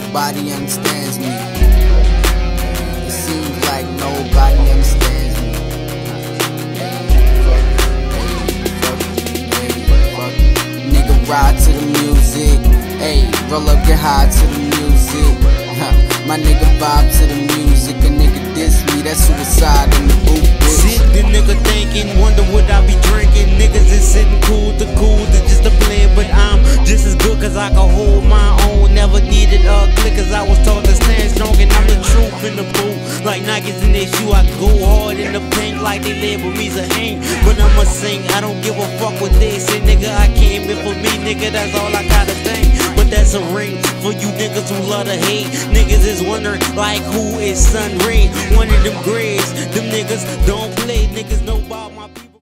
nobody understands me. It seems like nobody understands me. Nigga ride to the music. Hey, roll up, get high to the music. My nigga vibe to the music. A nigga diss me, that's suicide in the booth. Sit the nigga thinking, wonder what I be drinking. Niggas is sitting cool to cool to just a plan, but I'm just as good cause I can hold Like Nikes in their shoe, I go hard in the paint like they label me's a aim. But I'ma sing, I don't give a fuck what they say, nigga. I came in for me, nigga, that's all I gotta think. But that's a ring for you niggas who love to hate. Niggas is wondering like who is SunRay? One of them grades,